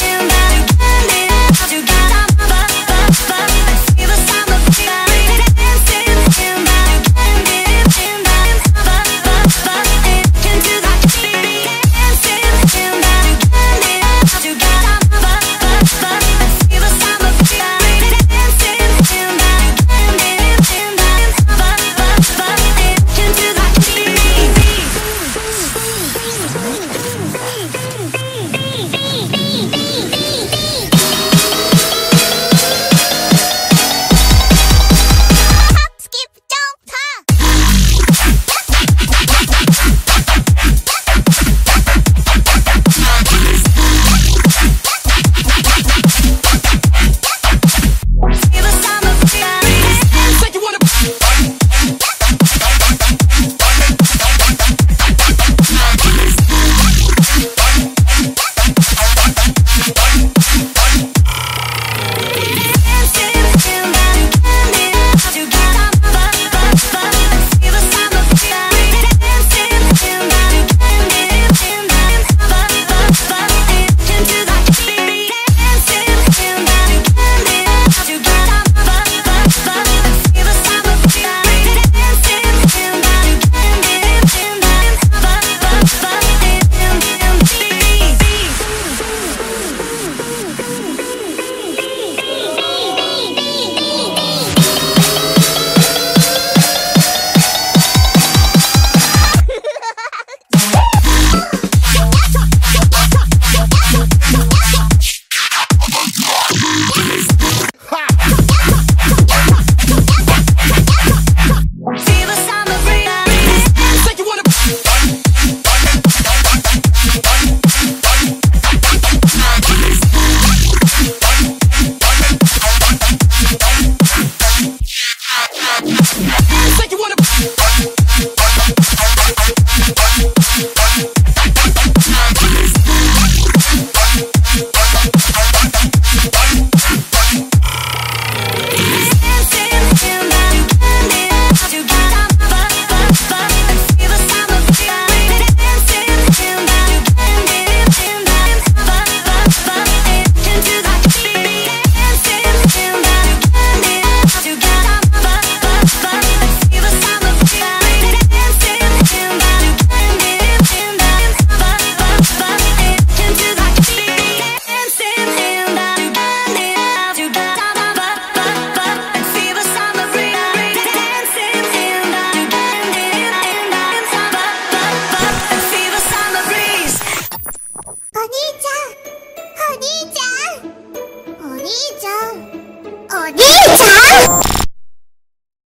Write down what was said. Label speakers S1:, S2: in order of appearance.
S1: till 兄ちゃんお兄ちゃん。お兄